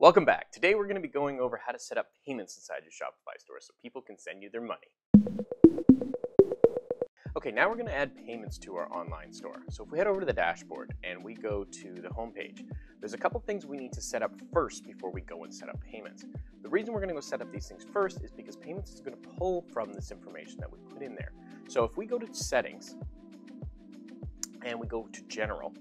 Welcome back. Today we're going to be going over how to set up payments inside your Shopify store so people can send you their money. Okay, now we're going to add payments to our online store. So if we head over to the dashboard and we go to the homepage, there's a couple things we need to set up first before we go and set up payments. The reason we're going to go set up these things first is because payments is going to pull from this information that we put in there. So if we go to settings and we go to general,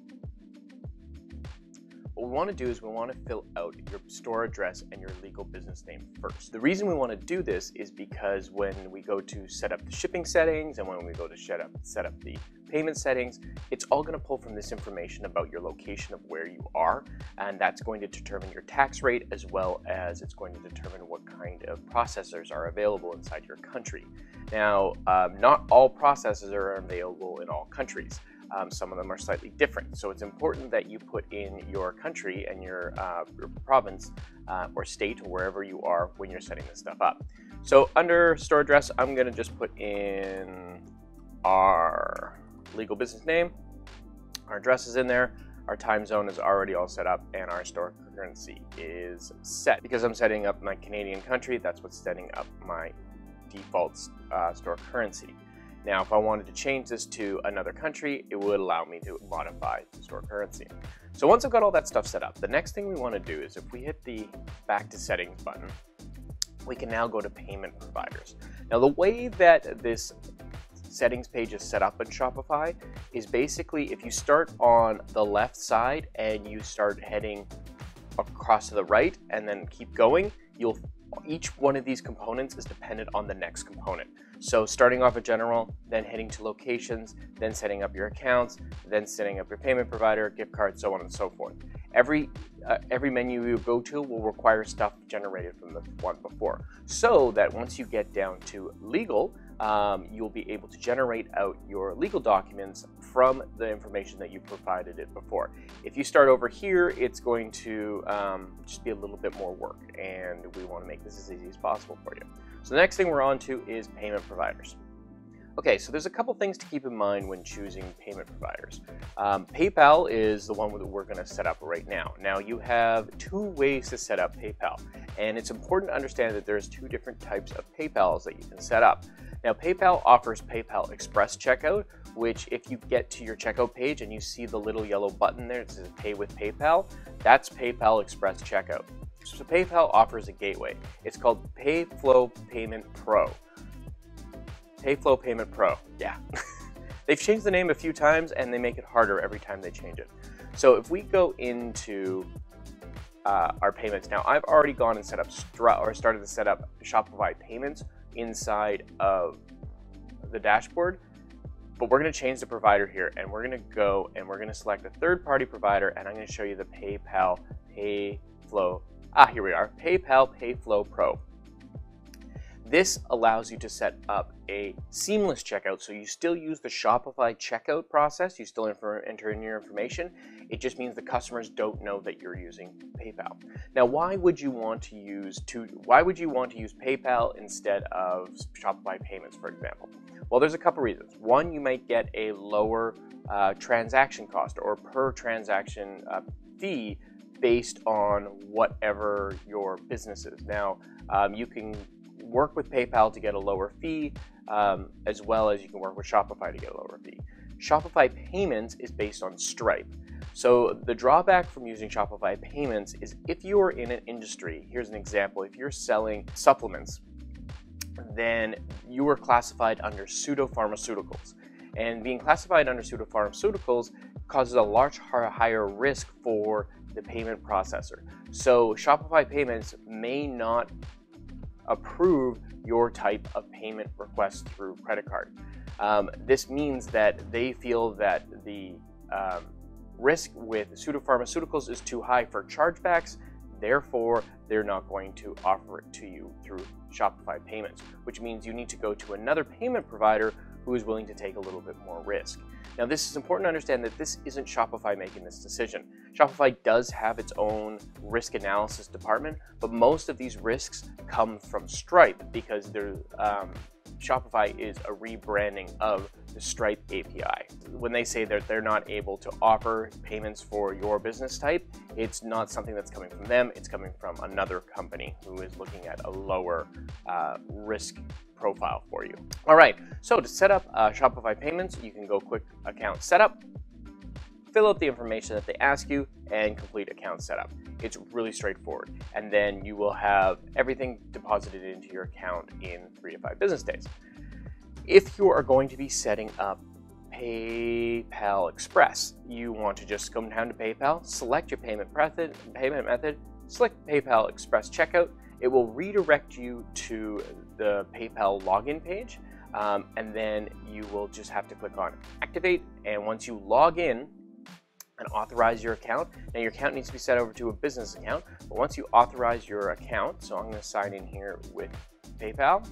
what we want to do is we want to fill out your store address and your legal business name first. The reason we want to do this is because when we go to set up the shipping settings and when we go to set up, set up the payment settings, it's all going to pull from this information about your location of where you are, and that's going to determine your tax rate as well as it's going to determine what kind of processors are available inside your country. Now, um, not all processors are available in all countries. Um, some of them are slightly different. So it's important that you put in your country and your, uh, your province uh, or state or wherever you are when you're setting this stuff up. So under store address, I'm going to just put in our legal business name. Our address is in there. Our time zone is already all set up and our store currency is set. Because I'm setting up my Canadian country, that's what's setting up my default uh, store currency. Now, if I wanted to change this to another country, it would allow me to modify the store currency. So once I've got all that stuff set up, the next thing we want to do is if we hit the back to settings button, we can now go to payment providers. Now, the way that this settings page is set up in Shopify is basically if you start on the left side and you start heading across to the right and then keep going, you'll each one of these components is dependent on the next component. So starting off a general, then heading to locations, then setting up your accounts, then setting up your payment provider, gift card, so on and so forth. Every, uh, every menu you go to will require stuff generated from the one before. So that once you get down to legal, um, you'll be able to generate out your legal documents from the information that you provided it before. If you start over here, it's going to um, just be a little bit more work, and we want to make this as easy as possible for you. So the next thing we're on to is payment providers. Okay, so there's a couple things to keep in mind when choosing payment providers. Um, PayPal is the one that we're going to set up right now. Now you have two ways to set up PayPal, and it's important to understand that there's two different types of PayPals that you can set up. Now PayPal offers PayPal Express Checkout, which if you get to your checkout page and you see the little yellow button there that says Pay with PayPal, that's PayPal Express Checkout. So PayPal offers a gateway. It's called PayFlow Payment Pro. PayFlow Payment Pro, yeah. They've changed the name a few times and they make it harder every time they change it. So if we go into uh, our payments now, I've already gone and set up or started to set up Shopify payments inside of the dashboard. But we're going to change the provider here and we're going to go and we're going to select a third party provider and I'm going to show you the PayPal PayFlow Ah, here we are, PayPal PayFlow Pro. This allows you to set up a seamless checkout. So you still use the Shopify checkout process. You still enter in your information. It just means the customers don't know that you're using PayPal. Now, why would you want to use to, why would you want to use PayPal instead of Shopify payments, for example? Well, there's a couple reasons. One, you might get a lower uh, transaction cost or per transaction uh, fee based on whatever your business is. Now, um, you can work with PayPal to get a lower fee, um, as well as you can work with Shopify to get a lower fee. Shopify Payments is based on Stripe. So the drawback from using Shopify Payments is if you are in an industry, here's an example, if you're selling supplements, then you are classified under pseudopharmaceuticals. And being classified under pseudopharmaceuticals causes a large higher risk for the payment processor. So Shopify Payments may not approve your type of payment request through credit card. Um, this means that they feel that the um, risk with pseudopharmaceuticals is too high for chargebacks, therefore they're not going to offer it to you through Shopify Payments, which means you need to go to another payment provider who is willing to take a little bit more risk. Now, this is important to understand that this isn't Shopify making this decision. Shopify does have its own risk analysis department, but most of these risks come from Stripe because they're, um, Shopify is a rebranding of Stripe API. When they say that they're not able to offer payments for your business type, it's not something that's coming from them, it's coming from another company who is looking at a lower uh, risk profile for you. All right, so to set up uh, Shopify payments, you can go quick account setup, fill out the information that they ask you, and complete account setup. It's really straightforward. And then you will have everything deposited into your account in three to five business days. If you are going to be setting up PayPal Express, you want to just come down to PayPal, select your payment method, payment method, select PayPal Express checkout. It will redirect you to the PayPal login page, um, and then you will just have to click on activate. And once you log in, and authorize your account. Now your account needs to be set over to a business account, but once you authorize your account, so I'm to sign in here with PayPal,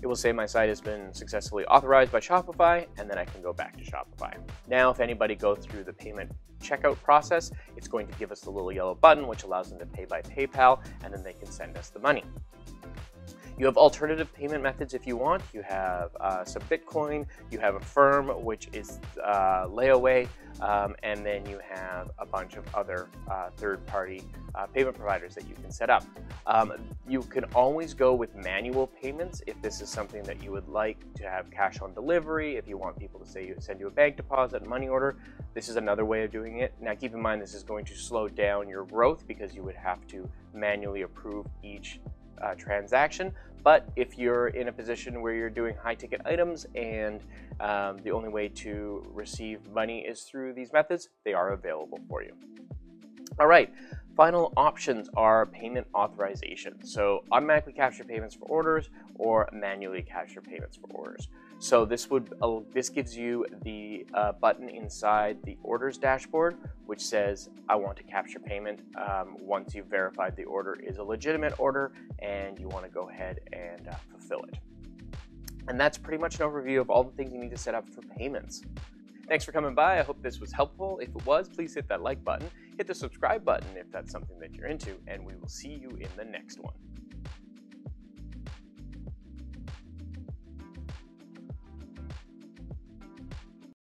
it will say my site has been successfully authorized by Shopify, and then I can go back to Shopify. Now, if anybody goes through the payment checkout process, it's going to give us the little yellow button, which allows them to pay by PayPal, and then they can send us the money. You have alternative payment methods if you want. You have uh, some Bitcoin, you have Affirm, which is uh, layaway, um, and then you have a bunch of other uh, third-party uh, payment providers that you can set up. Um, you can always go with manual payments if this is something that you would like to have cash on delivery, if you want people to say you send you a bank deposit, money order, this is another way of doing it. Now keep in mind this is going to slow down your growth because you would have to manually approve each uh, transaction. But if you're in a position where you're doing high ticket items and um, the only way to receive money is through these methods, they are available for you. All right, final options are payment authorization. So automatically capture payments for orders or manually capture payments for orders. So this would uh, this gives you the uh, button inside the orders dashboard, which says I want to capture payment um, once you've verified the order is a legitimate order and you want to go ahead and uh, fulfill it. And that's pretty much an overview of all the things you need to set up for payments. Thanks for coming by. I hope this was helpful. If it was, please hit that like button, hit the subscribe button if that's something that you're into, and we will see you in the next one.